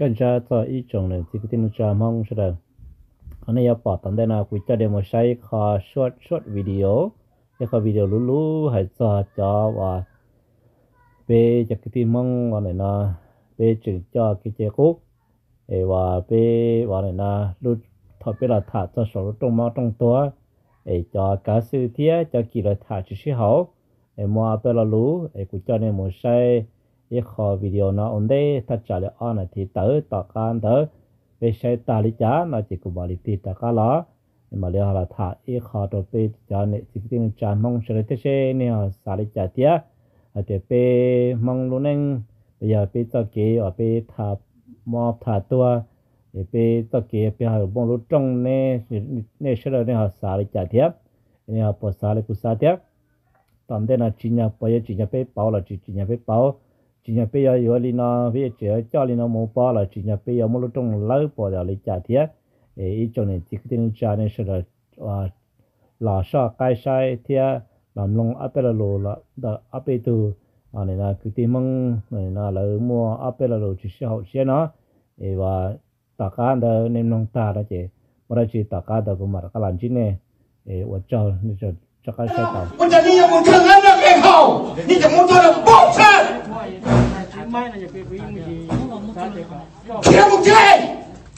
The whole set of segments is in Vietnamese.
กันจะต่ออีจงหนึ่งที่คุณนุชามองเสดงอันนี้ปอดตันได้นะคุณจะเดโมใช้คอชวดชวดวิดีโอเรียกวิดีโอรู้ๆให้จอจอว่าเปจากที่มองว่าไหนนะเปจึงจอกิเจกุกเอว่าเปว่าไหนนะรู้ทอเปละถาจะสรุตรงมอตรงตัวเอจอกาซื้อเทียจะกี่ละถาชื่อเขาเอมัวเปละรู้เอกูจอเนี่ยมัวใช้ 一個 video nó ổn định ta trả lời on thì tớ, tỏ can tớ. Về xe ta lý giá, nó chỉ có bảo lý tí ta cá đó mà liệu là thả ít khó đồ về cho nên chỉ tin trả mong sẽ thế xe, nên họ xả lý giá tiếc ở để về mong luôn nên bây giờ về cho kế ở về thả, mò thả tua. Để về cho kế về họ mong lúc trong nên nên sẽ là nên họ xả lý giá tiếc nên họ bỏ xả lý cú xả tiếc tạm đây là chỉ nhà bây giờ chỉ nhà về bảo là chỉ chỉ nhà về bảo chỉ nhà bây giờ giờ li nó về giờ cho li nó mua bao là chỉ nhà bây giờ mua lúc trong lâu bỏ ra lấy trả thiệt ấy cho nên chỉ cái tiền trả nên sẽ là à là sao cái sai thiệt làm long áp là lô là đã áp từ. À này là cái tiền mong này là lỡ mua áp là lô chỉ sẽ hậu sẽ nó. Và tất cả đó nên long ta đó chứ mà chỉ tất cả đó cũng mà cái làm gì nè. Và cho nên cho cho cái sai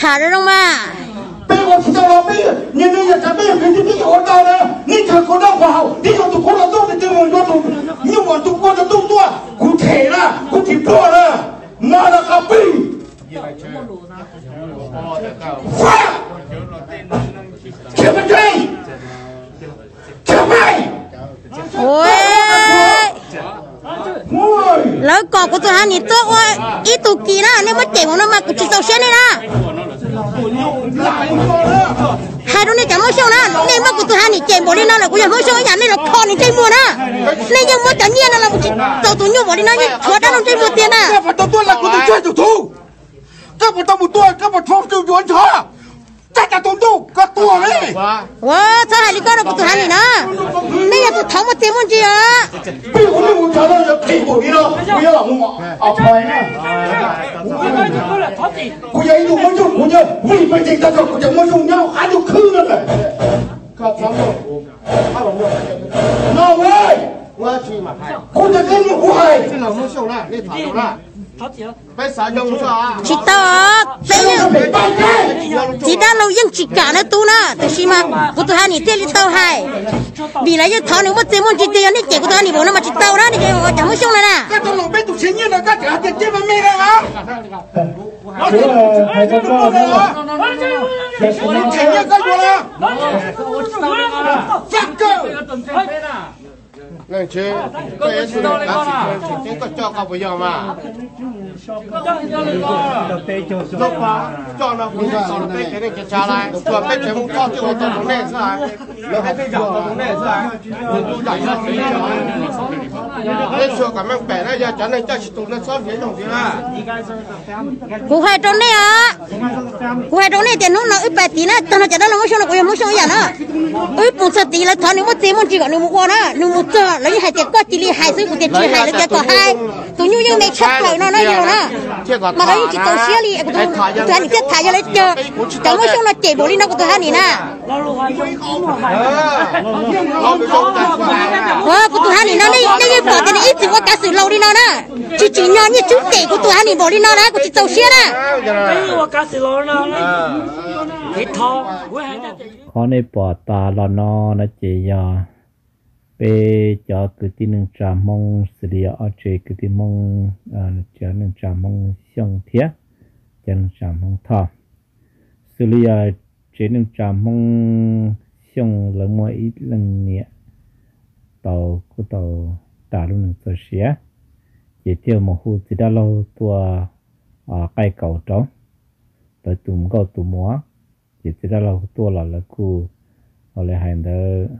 เขาลงมาเป็นคนที่จะรอไม่เนี่ยนี่อาจะไม่เป็นที่พี่โอนไจเลยนี่เธอคนนั้นเปล่านี่เราทุกคนเราต้องไปเจอมันก็ถูกนี่วันทุกคนจะต้องตัวกูเทนะกูถีบตัวนะมาละครับพี่ฟ้าเข้ยนไปเ tiền của nó mà cũng chỉ tàu xe này nè hai đứa này chẳng hỗ trợ nè nên mà cũng tụi hai này chạy bộ đi nó là cũng chẳng hỗ trợ nhà này là con này chơi mua nè nên nhưng mà chẳng nhiên là cũng chỉ tàu nhau bỏ đi nó nhưng chúa đã làm chơi mua tiền nè các bạn tao tôi là cũng tôi chơi tụi thu các bạn tao một tôi, các bạn phong tiêu chuẩn cho taka tonto ka tuwe wa ta hali ka bu tuhani na ne ya tu thamo te mun ji ya bi ku ni mun ta na ya kai ko ni na ku ya mu ma a pa na ku ya idu mo ju ku ya mu ni pa ji ta ka ku ya mo ju ya ha ju khu na ka ka ta mo ha ba mo na wei 我去嘛，我这跟你不害，这老木秀了，你跑了。À? chị ta à? chị ta lâu dân chị cả nó tu na tôi xin mà cô tôi hai nhị tiền đi tàu hai. Vì nãy giờ thằng nếu mà tiền muốn chị tiền đi chạy cô tôi hai bốn nó mà chị tàu đó thì chạy mà chẳng muốn xong này nè. Các con lồng bé tụi chiến nhiên là các trẻ tiền chết mà mê ra hả? Nó chỉ là nó nó nó nó nó 能吃，这也是那是这个叫搞不要嘛？老爸，叫那工人少了被给人家下来，说被全部搞掉到农内是啊，被被搞到农内是啊，不打要谁讲？那说咱们本来就咱那这是都那少年用的啦。不会种的啊，不会种的，电弄了一百地呢，等到咱那没收了，我也没收呀呢，我不吃地了，他你没地没地了，你没花呢，你没。giờ lấy hai tiền có chỉ li hai rồi một tiền chỉ hai lấy cái có hai. tụi nhu như mày chắp lại nó nó nhiều nó mà lấy chỉ tao xía đi của tụi tụi anh cái thải cho lấy chờ chẳng nói xong là chạy bộ đi nó của tụi anh này nè wow của tụi anh này nó đây đây cái bỏ tiền ít chỉ có cá sự lâu đi nó na chỉ chỉ nhỏ như chú kể của tụi anh này bỏ đi nó na của chỉ tôi xía na có nên bỏ ta là nó nó chỉ do bê cho cứ tin nâng trà mong xử lý ở chế cứ tin mong à, cho nâng trà mong xong thiết cho nâng trà mong thọ xử lý chế nâng trà mong xong là mỗi ít lần nhẹ. Tàu của tàu tà luôn nâng sơ xía chỉ tiêu một khu chỉ đã lâu tua à cây cầu trống. Tới tụm cầu tụm múa. Chỉ chỉ ra là tua là là cu họ lại hành đó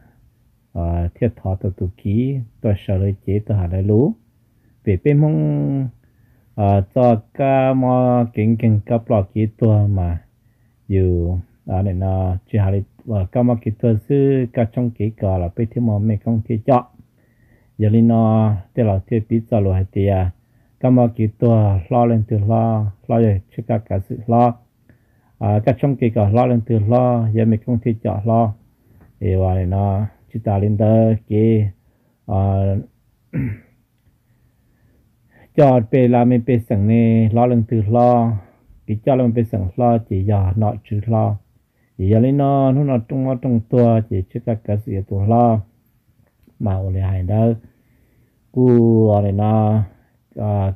à thiết thọ tổ tụ ký, tôi sợ lấy chế tôi hạ lại lú về bên mong à ờ, cho ca mà kinh kinh cấp lọ ký tua mà dù à này nó chỉ hạ lại và ờ, cả mà ký tua sư, ca trong ký cờ là bên thêm mà mấy công ký chọn giờ li nó thế là thế bị cho rồi hay tiệt ca cái ký kỹ lo lên từ lo lo về chứ cả cả sự lo. À các trong ký cờ lo lên từ lo, giờ mình không thể chọn lo. Thì vào nó chỉ ta lên đó cái à cho về là mình về sẵn này lo lên từ lo cái cho là mình về sẵn lo chỉ giờ nội chữ lo chỉ giờ lên nó nó nó trong nó trong tua chỉ chứ cả cả sự tua lo mà ở lại hay đó cú ở đây nó à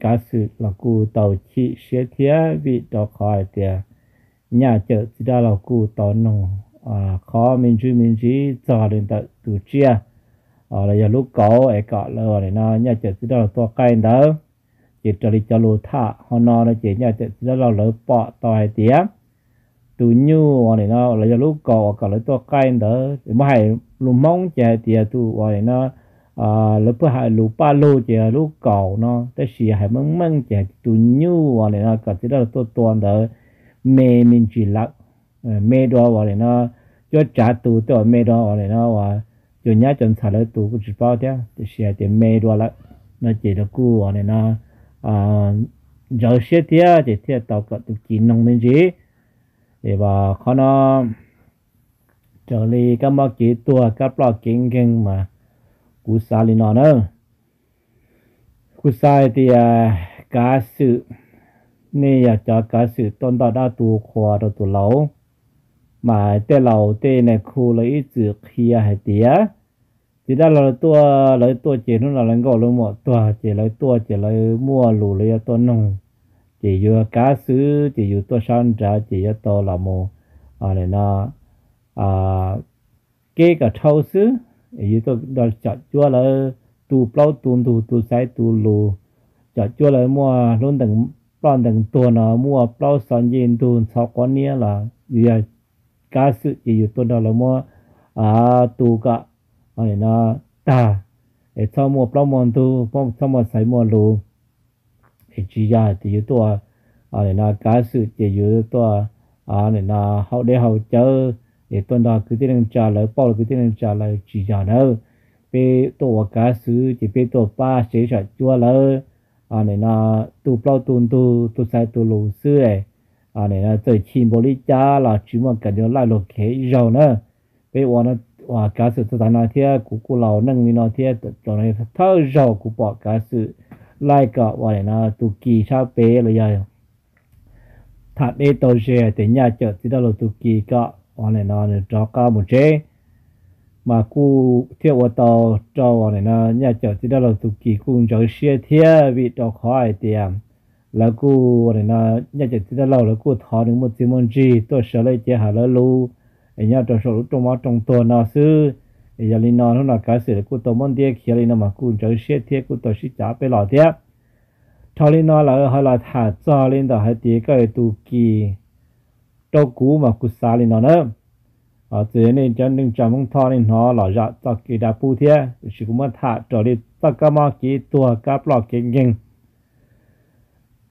cả sự là cú tàu chi xe thía vì đó khỏi tiền nhà chợ chỉ đó là cú tàu nông Ờ, à khó mình chú mình chỉ cho đến tận tụ chia. Ờ, ở giờ lúc cổ ấy cọ lơ này nó nhà chợ chỉ đó là to cây đó. Chỉ cho đi cho lúa thả, họ nó nó chỉ nhà chợ chỉ đó là lỡ bỏ tàu hay tía. Tụ nhu ở đây nó là giờ lúc cổ cọ lỡ to cây đó. Mà hay lúa mông chè tía tụ ở đây nó à lỡ bữa hay lúc ba lô chè lúc cầu nó. Tới xì hay măng măng chè tụ nhu ở đây nó cả chỉ đó là to to đó. Mê mình chỉ lắc mê đó ở đây nó cho trả tù cho mê đó ở đây nó và cho nhá chân xả lại tù cũng chỉ bao thế thì sẽ thì mê đó là nó chỉ là cú ở đây nó à giờ sẽ thế thì thế tàu cả tụ chỉ nông nên gì để và khó nó trở đi các mắc chỉ tua các lo kinh kinh mà cú xa lên nó nữa cú xa thì à cá sự nên ya cho cá sự tôn tạo đa tu khoa đó tu lâu mà tê lâu tê này khu lấy ít chữ kia hay tía? Chỉ đã là tua lấy tua chỉ nó là lấy gọi luôn một tua, chỉ lấy tua, chỉ lấy mua lù lấy tua nông. Chỉ vừa cá sứ chỉ vừa tua san trả, chỉ vừa tua là một à này nó à kê cả thâu sứ ý tôi đó chọn chua là tu plau tu tu tu sai tu lù. Chọn chua là mua luôn đừng plan đừng tuần nó mua plau sản yên tu sau quan nia là giờ cá sự chỉ dụ tôi đó là mua à tu cả này na ta. Để cho mua bao món tu bao cho mua sai mua lù để chỉ ra chỉ dụ tôi à này nó cá sự chỉ dụ tôi à này nó hậu để hậu chơi để tôi đó cứ tiếng trả lời bao cứ tiếng trả lời chỉ ra đâu bé tổ cá sự chỉ bé tổ ba sẽ sợ chua lỡ à này nó tu bao tu tu tu sai tu lù xưa à này là tới chim bồ lý cha là chỉ mà cái cho lại lột khế rồi nữa bây giờ nó và cá sự tôi nói thế của cô lão nâng đi nói thế cho nên thơ rồi của bỏ cá sự lại cả và này là tu kỳ sao bé là giờ thật đấy tôi sẽ để nhà chợ thì đó là tu kỳ cả và này nó cho cả một chế mà cô theo ở tàu cho và này là nhà chợ thì đó là tu kỳ cũng cho xe thế vì cho khỏi tiền là cô này nó nhà chị tí lâu là cô thọ được một chỉ môn gì tôi sợ lấy chế hà lỡ lu. Ấy nhà trong số trong máu trong tuần nó sư ấy giờ linh nó nó là cái sự là cô tôi môn tiếc khi linh nó mà cô chơi xe thiết cô tôi sẽ trả về lại tiếc cho linh nó là hay là thả cho linh đó hay tiếc cái tu kỳ đâu cũ mà cô xa linh nó nữa ở dưới này cho nên cho mong thọ linh nó là ra cho kỳ đã pu thiết chỉ cũng mà thả cho linh tất cả mọi cái tua các lọ kinh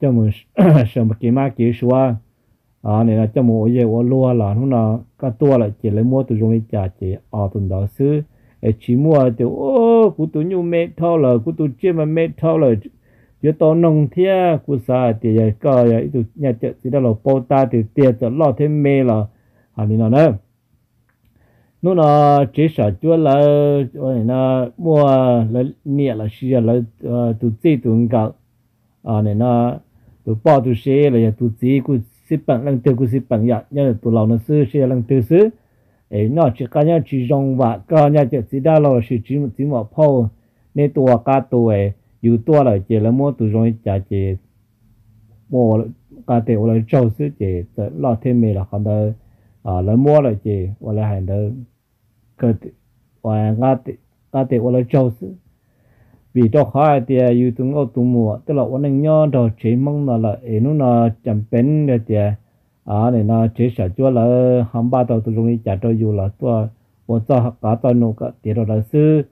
cho mu sợ mà kì ma kì xóa. À này là cho mu ở dưới ở lúa là hôm nào cái tua lại chỉ lấy mua từ trong đi trả chỉ ở tuần đó xứ. Chỉ mua thì ô cụ tụ nhu mẹ thao là cụ tụ chưa mà mẹ thao là chứ tao nông thia cụ sa thì giờ có giờ tụ nhà chợ thì đó là bao ta thì tiền cho lo thêm mẹ là à này là nè nó là chỉ sợ chúa là này là mua là nhẹ là xia là ờ, tụ chỉ tụ ngọc à này là tụ bỏ tụ xe là tụ chỉ cứ xếp bằng lần tiêu cứ xếp bằng ya nhớ tụ lão nó sư xe lần tiêu sư ấy nó chỉ cá nhân chỉ dùng và cá nhân chỉ chỉ đa lo chỉ chỉ chỉ mà phô nên tụ cá tụ ấy dù tụ là chỉ là mua tụ dùng trả chỉ mua cá tệ là trâu sư chỉ lo thêm mì là còn đó à là mua là chỉ hoặc là hành đó cái và cá tệ cá tệ là trâu sư vì đó khó thì yêu tung ô tung mùa, tức là ổn anh nhớ đó chỉ mong là là ấy nó là chậm bén để thì à này nó chỉ sợ chúa là hàm ba tàu tụi chúng trả cho dù là tua bộ cho cả tàu nụ cả tiền đó là sư.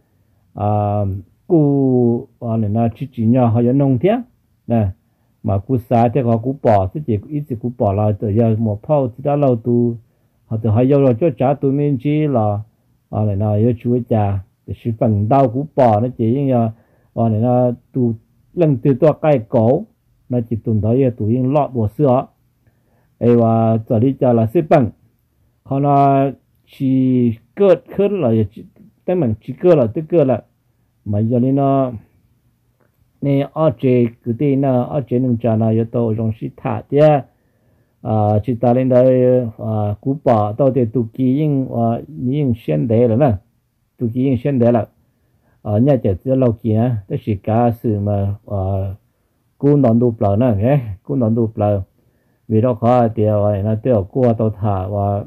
À cú à này nó chỉ chỉ nhau họ nông thế nè, mà cú xa thì họ cú bỏ thì chỉ ít chỉ cú bỏ là từ giờ một phao thì đã lâu tu họ từ họ yêu rồi cho trả tụi mình chỉ là à này nó yêu chúa cha. Thì sự phần đau cú bỏ nó chỉ như và nên là tu lần từ tua cái cổ, nó chỉ tuần tới tụi yên lọt bộ xưa. Ấy và giờ đi cho là xếp bằng. Họ nó chỉ cơ khớn là tên mình chỉ cơ là tức cơ là. Mà giờ nên nó nên ở chế cứ thế nó ở chế nông trà nó yếu tố trong sự thả thế à chỉ ta lên đây à cú bỏ, tao để bỏ 到底 tu kỳ yên à yên xuyên đề rồi nè. Tu kỳ yên xuyên đề rồi à nhà trẻ chỉ lâu kỳ á đó là cả sự mà à cú nón đủ bờ nè nghe cú nón đủ bờ vì đó khó thì à nó tiêu cua tàu thả, và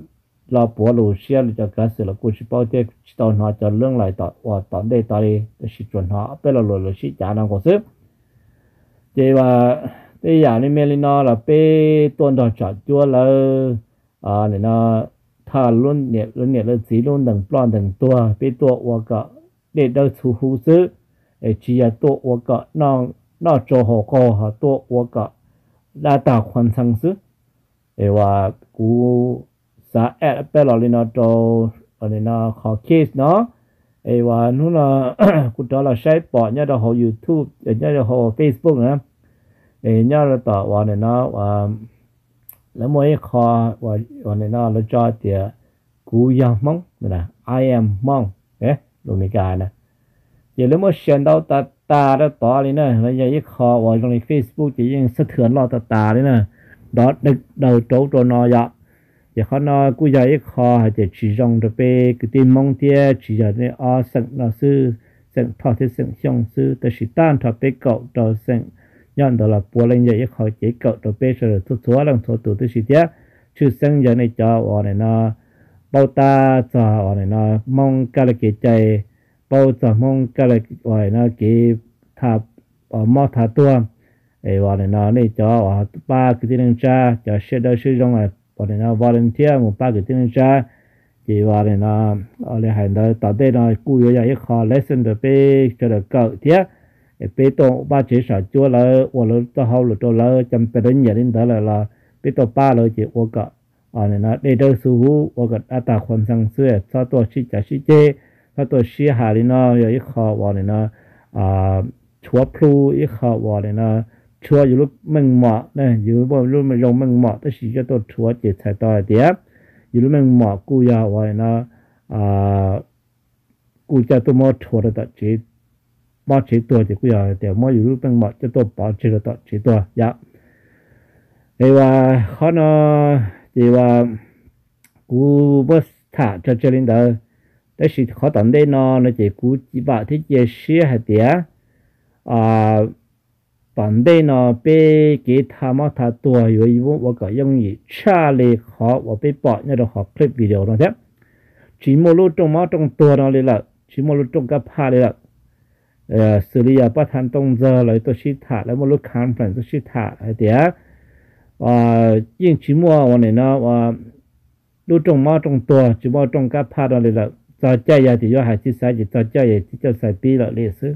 lo bỏ lù xe cho cả sự là cú chỉ bao bảo chỉ tàu nó cho lương lại tàu và tàu đây tàu đi tức là chuẩn họ bây giờ lù lù sĩ trả nó của sức thì và bây giờ này mình nó là bê tuần đó chọn chúa là à ờ, này nó thả luôn nhẹ luôn nhẹ là chỉ luôn đừng plan đừng tua, bê tua và cả để đâu thu hú sư chỉ là tua và cả nó nó cho họ có họ tua và cả là tạo khoản sang sư để và cú sa ad bê lo lên nó cho ở đây nó khó case nó và nó là cú đó là sai bỏ nhá đó họ YouTube nhá đó họ Facebook nữa ê nhớ là tỏ vào này nó và là mỗi kho và và này nó là cho thì cú yang mong I am mong ế đồ mì gà nè giờ lúc mới xem đâu, ta ta đó tỏ đi nè. Bây giờ cái kho vào trong cái facebook, chỉ riêng sát thưởng lo ta ta đi nè. Đó, được đầu trấu trâu nó dạ giờ khó nó cứ giờ cái kho hay chỉ rong được bê cái tin mong tia chỉ giờ này ở sẵn nó sư, sẵn thọ thế sẵn xong sư. Ta chỉ tan thọ bê cậu trâu sẵn. Nhận đó là bùa lên giờ cái kho chỉ cậu trâu bê, rồi thuốc thuốc lòng thuốc tụ tới chỉ tia chứ sẵn giờ này cho vào này nó bao ta cho ở này nó mong cái là cái chạy, bao cho mong cái là ở này nó cái thà ở ờ, mò thà tua. Ấy ở này nó này cho ở ba cái tiếng cha, cho sẽ đâu sử dụng là ở này nó volunteer một ba cái tiếng cha. Chỉ ở này nó ở này hành đó tại đây nó cú yếu giờ khó lesson được bê cho được cậu tiếc bê tổ ba chỉ sợ chúa là ở lỡ tao học lỡ tao lỡ chăm bê đến nhà đến đó là là bê tổ ba lỡ chỉ ô อันนั้นเดี๋那都是我我个阿达混上水，差น去加去接，差多去下哩สั一号话哩呢，啊，ชัว์ตัวเชี่ยฮาริโนย่อยข่าวว่านี่นะชัวพลูอิข่าวว่า一号话哩呢，ชัวอยู่รูปมึงหมาเนี่ยอยู่รูปรูปมันรงมึงหมาแต่สิจะตัวชัวเจ็ดใส่ตัวเดียบอยู่รูปมึงหมากูยาว่านะอ่ากูจะตัวมอชัวระดับจีมอจีตัวจะกูยาวแต่มออยู่รูปมึงหมาจะตัวปอจีระดับจีตัวยาไอว่าเขาเนาะ chế được chế tua dạ thì và khó nó thì và cú bớt thả cho cho lên đó đấy sự khó tận đây nó nó chỉ cú chỉ bảo thế chia sẻ hay tía à tận đây nó bị cái tham mà thả tua rồi yêu và cái dùng gì cha lệ khó và bị bỏ nhớ được học clip video đó thế chỉ một lúc trong mà trong tua nó lên chỉ một lúc trong cái pha lên xử lý bắt thành tông giờ lấy tôi sĩ thả lấy một lúc khám phản tôi sĩ thả hay thế à nhưng chỉ mua วัน Ờ, và riêng chỉ mua và này nó và đu trồng mao trồng tua chỉ mao trồng cá pha đó là cho chơi giờ thì do hải chỉ sai chỉ cho chơi giờ chỉ cho sai pi là lịch sử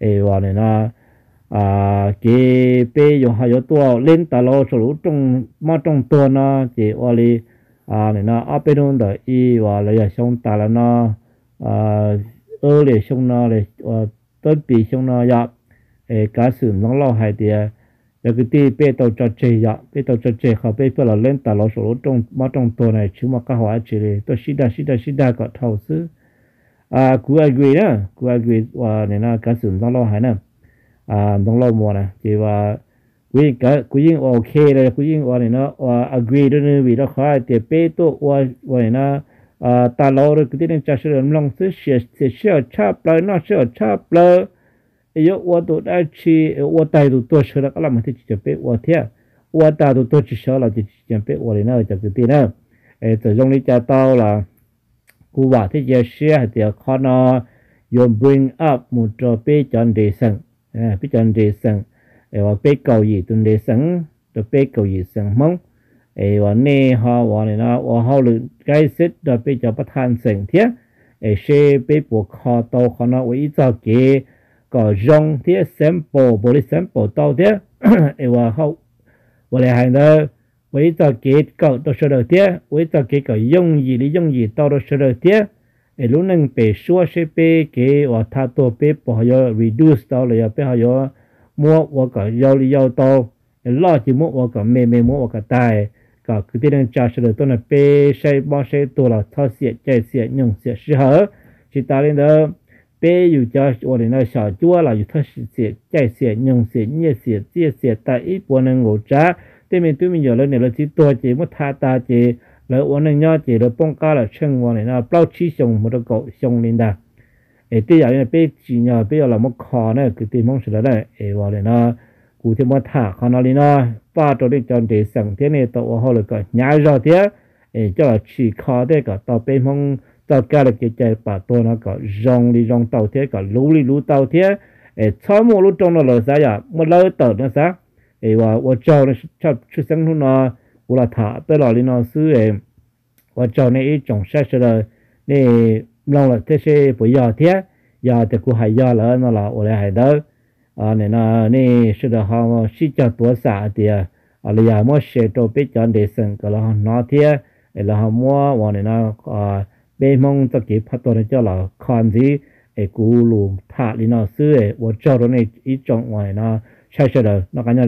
ấy và này nó ờ, à cái bê dùng hai tua lên tà lô sổ lũ trồng, mao trồng tua nó, thì và này à này nó ở bên luôn đó y và là xong tà là nó à ơ lệ xong nó lệ tới bị xong nó ya cái sự nó lo hại thì giờ cái tí bé tàu cho chơi giờ dạ, bé tàu cho chơi họ bé phải là lên tàu lo số trong mà trong tổ này, chứ mà các họ chỉ là tôi xí đa xí đa xí đa có thầu sư à cú ai quỳ đó, cú ai quỳ và này là cái sự nó lo hay nè. À nó lo mua nè, thì và quý cái quý yên ok rồi quý yên và này nó và agree đó nữa vì nó khó thì bé tổ và và này nó à ta lo rồi cái tiếng cha sư làm lòng sư sẽ sẽ sẽ chắp lại nó sẽ chắp lại yo wa to da chi wa tai tu to shi la kala ma ti chi pe wa thia wa ta tu to chi sha la chi chi pe wa le na cha cái ti na. E to jong li cha tao là ku wa thì shi ha ti khó nó yo bring up mu trò pe chan de sang à eh, pe chan de sang e eh, wa pe cầu gì tun de sang to pe cầu gì sang mong e wa ne ha, wa này na, wa ha lu cái sit da pe cha pa than sẵn thiết ê xe bê bộ kho tàu kho wa i cha ke có rong thì sample bộ đi sample tàu thế ê và hậu. Và lại hàng đó với cho kế cậu đó sơ đầu thế với cho kế cậu dùng gì đi dùng gì tàu đó sơ đầu thế e lúc nâng bề xua sẽ bề kế và tha tổ bề bỏ yo reduce tao là bề họ ha mua và cả ka yo li yo to e lo chi mo wa ka me me mo wa cả tai. Ka ku ti nang cha she to na pe she ba she to la tha sie chai sie nyong sie shi ha chi ta bé dù pe yu cha wa le na sha chua la yu tha sie chai sie nyong sie nye sie tie sie ta i po nang go cha te me tu mi yo le ne le chi to chi tha ta chi lỡ chỉ bông cá là chân vào này nó bao chi xong một cái cậu xong lên đó ấy bây giờ này bây chỉ nhờ bây giờ là một khó này cái tiền mong sự đấy ấy vào này nó cụ thể một khó nó đi nó ba chỗ đi chọn để sẵn thế này tôi họ là cái nhà rồi thế ấy cho là chỉ khó đấy cả tàu bên mong tàu cá là cái chạy bà tôi nó có rong đi rong tàu thế cả lú đi lú tàu thế ấy sau một lúc trong nó là sao vậy một lâu tàu nó sao ấy vào vào cho nó chấp chút sáng nó 我来他被老李老师诶，我找那一种设施了，那弄了这些不要贴，要的กู还要了那了，我来还得啊，那那那是的哈，是叫多少的啊？你要么写到被讲的生个了，那天然后么往那那啊， ပေမုံတကေဖတ်တော်ကြလာခန်ဒီအကူလုံထလီနော်ဆွေဝချော်ရနေအီချောင်းဝိုင်နာရှာရှာတော့ငါကညာ